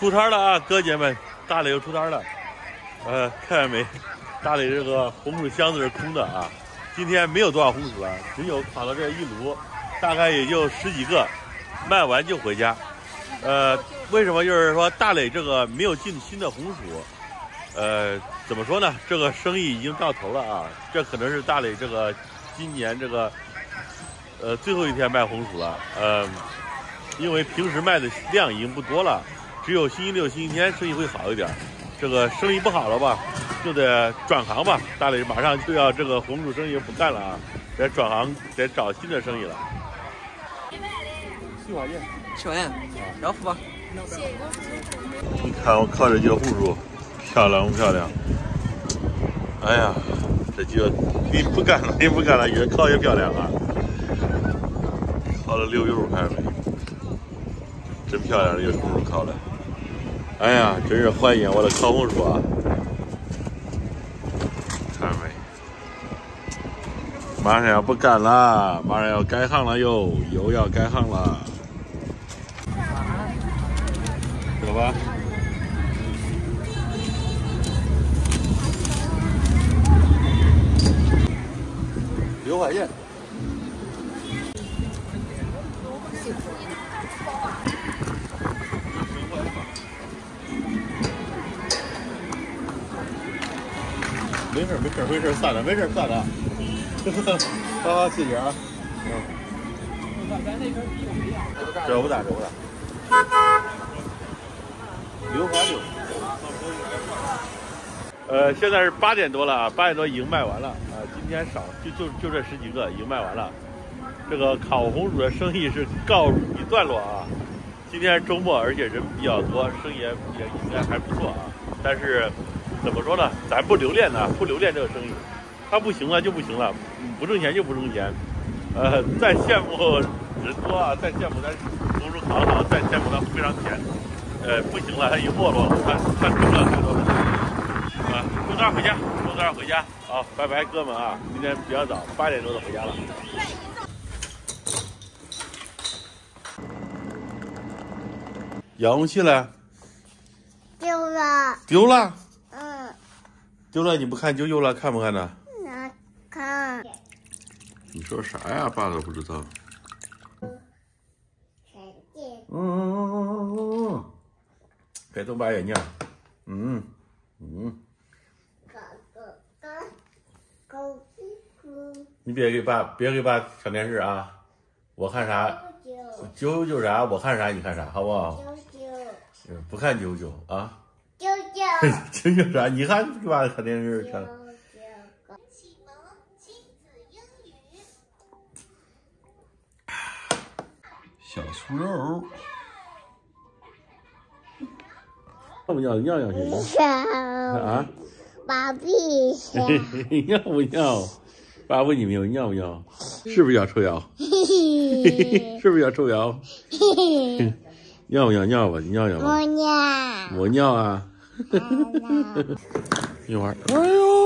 出摊了啊，哥姐们，大磊又出摊了。呃，看见没？大磊这个红薯箱子是空的啊。今天没有多少红薯了，只有烤到这一炉，大概也就十几个，卖完就回家。呃，为什么就是说大磊这个没有进新的红薯？呃，怎么说呢？这个生意已经到头了啊，这可能是大磊这个今年这个呃最后一天卖红薯了。呃，因为平时卖的量已经不多了，只有星期六、星期天生意会好一点。这个生意不好了吧，就得转行吧。大磊马上就要这个红薯生意不干了啊，得转行，得找新的生意了。七块钱，七块钱，要付吧。你看我烤这几个红薯，漂亮不漂亮？哎呀，这几个你不干了，你不干了，越烤越漂亮啊！烤的流油，看见没？真漂亮，这个红薯烤的。哎呀，真是怀念我的烤红薯啊！看没？马上要不干了，马上要改行了哟，又要改行了。走吧。六块钱。没事没事没事算了，没事算了。好 好谢谢啊。嗯。这不大，这不大。六块六。呃，现在是八点多了啊，八点多已经卖完了啊。今天少，就就就这十几个已经卖完了。这个烤红薯的生意是告一段落啊。今天周末，而且人比较多，生意也也应该还不错啊。但是。怎么说呢？咱不留恋呢，不留恋这个生意，它不行了就不行了，不挣钱就不挣钱。呃，再羡慕人多啊，再羡慕咱红薯烤好，再羡慕它非常甜。呃，不行了，它已经没落了，它它挣不了太多了。啊，收单回家，收单回家。好，拜拜，哥们啊！明天比较早，八点多就回家了。遥控器嘞？丢了。丢了。丢了你不看就丢了，看不看呢？看。你说啥呀？爸都不知道。嗯嗯嗯嗯嗯嗯。别动把眼镜。嗯嗯。你别给爸，别给爸抢电视啊！我看啥？九九啥？我看啥？你看啥？好不好？九九。不看九九啊。舅舅，舅舅啥？你看电视看？启蒙亲子英语。小酥肉。要不要尿尿去？要。啊？爸比。要不要？爸问你没有？尿不尿？是不是要抽腰？是不是要抽腰？尿不尿？尿吧，你尿尿吧。我尿。我尿啊。一会儿，哎呦！